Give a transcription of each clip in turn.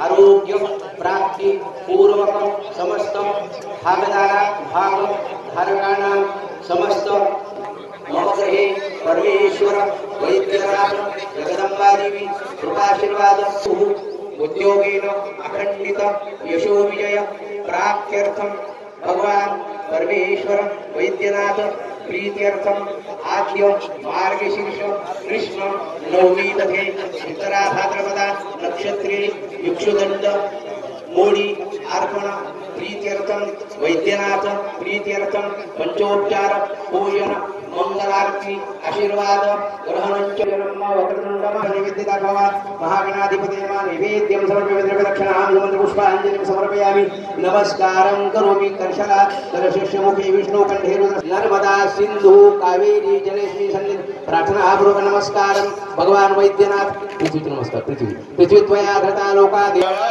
आरोग्य प्राप्ति पूर्वक समस्त भागदारा भाग धारकांना समस्त। ममग्रहे परमेश्वर, वैद्यनाथ जगदंबादेवी कृपाशीर्वाद उद्योगेन अखंडित यशो विजय प्राप्त्यर्थम भगवान परमेश्वर, वैद्यनाथ प्रीत्यर्थम आद्य मार्गशीर्ष कृष्ण नवमी तथे उत्तरा भाद्रपदा नक्षत्रे युक्षुदंड मोडी अर्पण प्रीत्यर्थम वैद्यनाथ प्रीत्यर्थम पंचोपचार पूजन मंगलारती, आशीर्वाद ग्रहणञ्च ब्रह्म वक्रतुण्डम भव महागणाधिपते समर्पयामि। नमस्कारं करोमि नर्मदा कावेरी, जलेश्वरी प्रार्थना नमस्कारं। वैद्यनाथ। पृथ्वी, नमस्कार, पृथ्वी। पृथ्वीत्वया धृता लोका देवा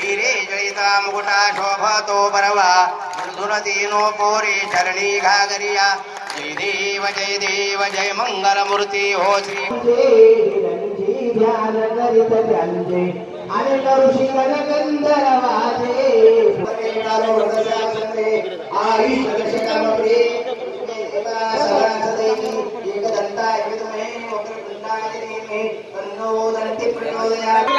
गिरे जयिता मुकुटा शोभतो परवा मृदुरदीनो पोरे चरणी घागरिया। जय देव जय देव जय मंगलमूर्ती, हो श्री। अनेक आयुष अन्नोदन्ति प्रणोदयामि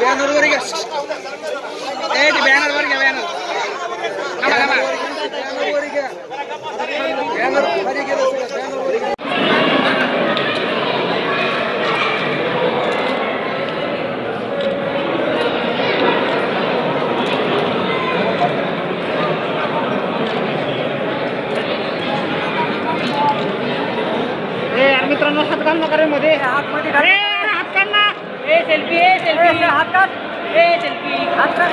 ಬ್ಯಾನರ್ ಬರ್ಗೆ ಏಟ್ ಬ್ಯಾನರ್ ಬರ್ಗೆ मध्ये हात मध्ये घाल हात काढ ना। ए सेल्फी ए सेल्फी। हात काढ ए सेल्फी। हात काढ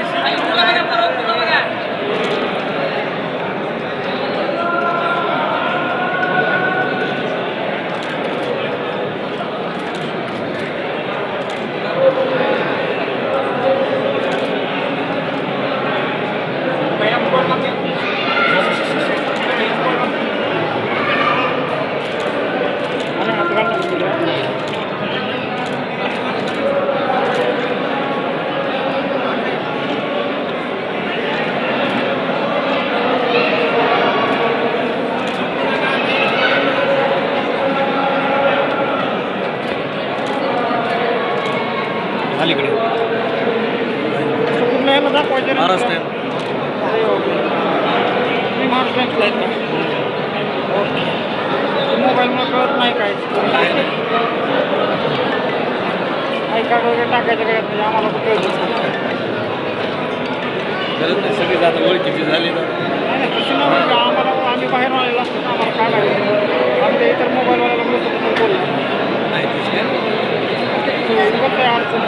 कार्ड वगैरे टाकायचं काय आम्हाला कुठे सगळी जात ओळखीची झाली नाही तशी नव्हती आम्हाला आम्ही बाहेर आलेलो असतो आम्हाला काढायचं आम्ही ते इतर मोबाईलवाल्याला बोलतो बोललो नाही. तशी बघ काय अडचण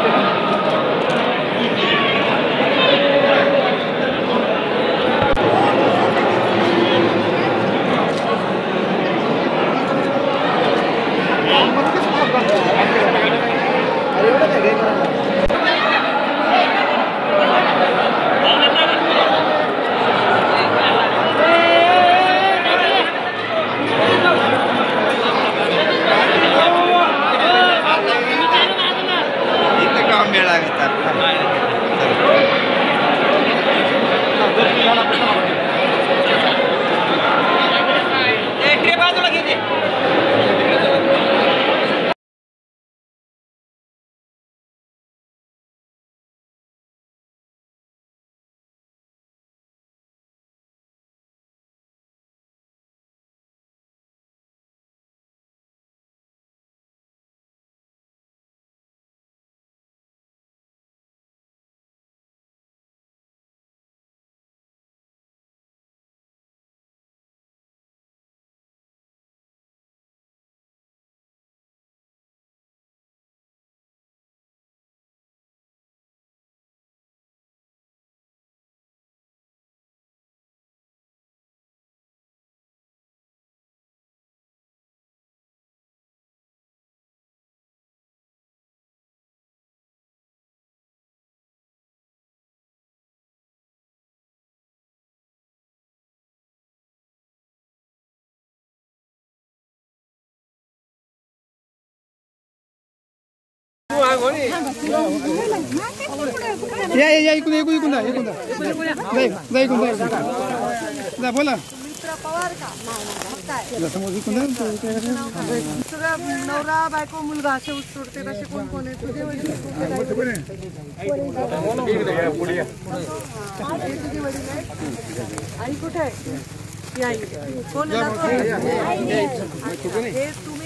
या या या इकडून इकडून इकडून जा इकडून जा. इकडून, जा बोला समोर. सगळं नवरा बायको मुलगा असे उचतोडते तसे कोण कोण आहे? तुझे वडील कोणते काय? आई. तुझी वडील आहे? आई कुठे आहे ती आई. कोण आहे दाखव.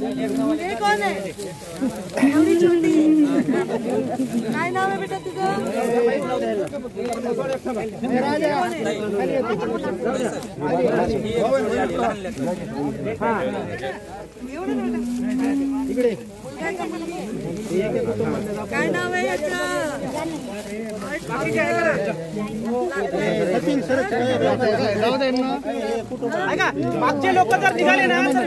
कोण आहे काय नाव आहे बेटा तुझं काय नाव आहे मागचे लोक जर निघाले ना तर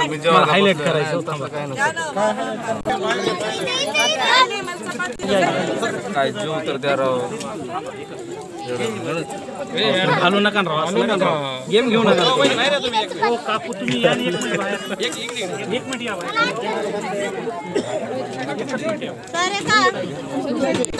हाईलाइट कर हायलाइट करायचं होतं काय जीव तर द्या घालू नका राव गेम घेऊ नका हो कापू तुम्ही या एक मिनिट या बाहेर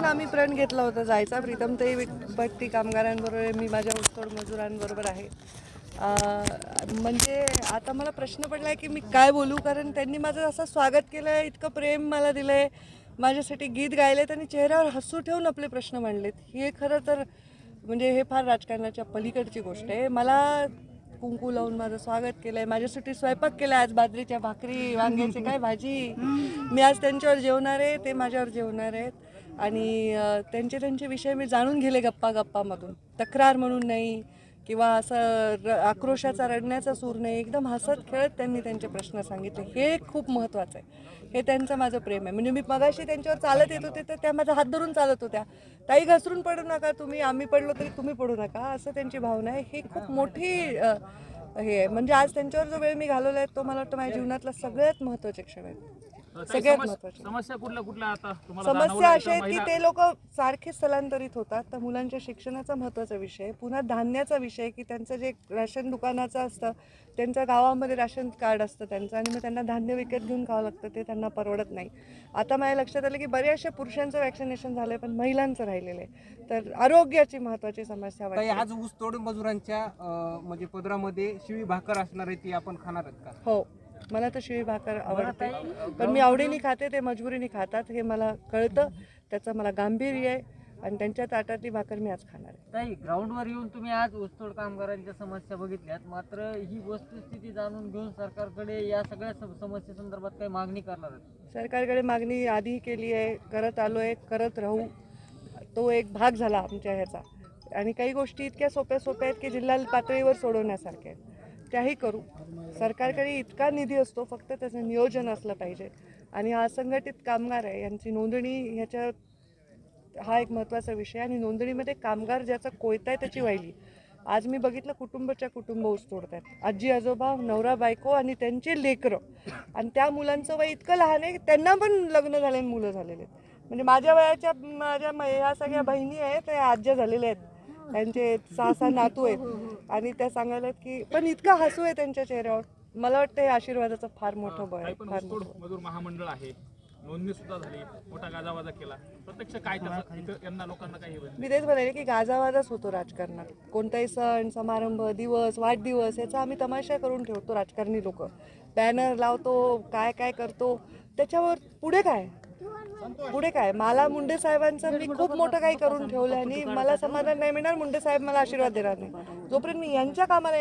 पासून आम्ही प्रण घेतला होता जायचा. प्रीतम ते भट्टी कामगारांबरोबर आहे, मी माझ्या ऊसतोड मजुरांबरोबर आहे. म्हणजे आता मला प्रश्न पडला आहे की मी काय बोलू? कारण त्यांनी माझं असं स्वागत केलं आहे इतकं प्रेम मला दिलं आहे माझ्यासाठी गीत गायलेत आणि चेहऱ्यावर हसू ठेवून आपले प्रश्न मांडलेत. हे खरं तर म्हणजे हे फार राजकारणाच्या पलीकडची गोष्ट आहे. मला कुंकू लावून माझं स्वागत केलंय. माझ्यासाठी स्वयंपाक केला आज बाजरीच्या भाकरी वांग्याची काय भाजी? मी आज त्यांच्यावर जेवणार आहे ते माझ्यावर जेवणार आहेत. आणि त्यांचे त्यांचे विषय मी जाणून गेले गप्पा गप्पामधून. तक्रार म्हणून नाही किंवा असं र आक्रोशाचा रडण्याचा सूर नाही. एकदम हसत खेळत त्यांनी त्यांचे प्रश्न सांगितले. हे खूप महत्त्वाचं आहे. हे त्यांचं माझं प्रेम आहे. म्हणजे मी मगाशी त्यांच्यावर चालत येत होते तर त्या माझा हात धरून चालत होत्या. ताई घसरून पडू नका तुम्ही. आम्ही पडलो तरी तुम्ही पडू नका. असं त्यांची भावना आहे. ही खूप मोठी हे आहे. म्हणजे आज त्यांच्यावर जो वेळ मी घालवला आहे तो मला वाटतं माझ्या जीवनातला सगळ्यात महत्त्वाचे क्षण आहे सगळ्यात महत्त्वाचे. समस्या कुठल्या कुठल्या आता तुम्हाला समस्या अशा आहेत की ते लोक सारखे स्थलांतरित होतात तर मुलांच्या शिक्षणाचा महत्त्वाचा विषय. पुन्हा धान्याचा विषय की त्यांचं जे राशन दुकानाचं असतं त्यांच्या गावामध्ये राशन कार्ड असतं त्यांचं आणि मग त्यांना धान्य विकत घेऊन खावं लागतं ते त्यांना परवडत नाही. आता माझ्या लक्षात आलं की बऱ्याचशा पुरुषांचं वॅक्सिनेशन झालं आहे पण महिलांचं राहिलेलं आहे. तर आरोग्याची महत्त्वाची समस्या वाटते. आज ऊसतोड मजुरांच्या म्हणजे पदरामध्ये शिवी भाकर असणार आहे ती आपण खाणार आहेत का? हो. मला तर शिळी भाकर आवडते. पण. मी आवडीने खाते ते मजबुरीने खातात हे मला कळतं. त्याचं मला गांभीर्य आहे आणि त्यांच्या ताटातली भाकर मी आज खाणार आहे. ताई ग्राउंडवर येऊन तुम्ही आज ऊसतोड कामगारांच्या समस्या बघितल्यात. मात्र ही वस्तुस्थिती जाणून घेऊन सरकारकडे या सगळ्या सम- समस्येसंदर्भात काही मागणी करणार सरकारकडे मागणी आधी केली आहे करत आलो आहे करत राहू. तो एक भाग झाला आमच्या ह्याचा. आणि काही गोष्टी इतक्या सोप्या सोप्या आहेत की जिल्हा पातळीवर सोडवण्यासारख्या आहेत. त्याही करू. सरकारकडे इतका निधी असतो फक्त त्याचं नियोजन असलं पाहिजे. आणि हा असंघटित कामगार आहे यांची नोंदणी ह्याच्या हा एक महत्त्वाचा विषय. आणि नोंदणीमध्ये कामगार ज्याचा कोयता आहे त्याची वाहिली. आज मी बघितलं कुटुंबाच्या कुटुंब ऊस तोडतात. आजी आजोबा नवरा बायको आणि त्यांचे लेकरं. आणि त्या मुलांचं वय इतकं लहान आहे की त्यांना पण लग्न झाले आणि मुलं झालेले आहेत. म्हणजे माझ्या वयाच्या माझ्या म- ह्या सगळ्या बहिणी आहेत त्या आज्या झालेल्या आहेत. त्यांचे सहा सहा नातू आहेत. आणि त्या सांगायला की पण इतका हसू आहे त्यांच्या चेहऱ्यावर. मला वाटतं हे आशीर्वादाचं फार मोठं बळ आहे पण फार मोठं. मजूर महामंडळ आहे. नोंदणी सुद्धा झाली मोठा गाजावाजा केला. प्रत्यक्ष काय यांना लोकांना काही मी तेच म्हणाले की गाजावाजाच होतो राजकारणात. कोणताही सण समारंभ दिवस वाढदिवस याचा आम्ही तमाशा करून ठेवतो राजकारणी लोक. बॅनर लावतो काय काय करतो त्याच्यावर पुढे काय? पुढे काय? मला मुंडे साहेबांचं मी खूप मोठं काही करून ठेवलं आणि मला समाधान नाही मिळणार मुंडे साहेब मला आशीर्वाद देणार नाही. जोपर्यंत मी यांच्या कामाला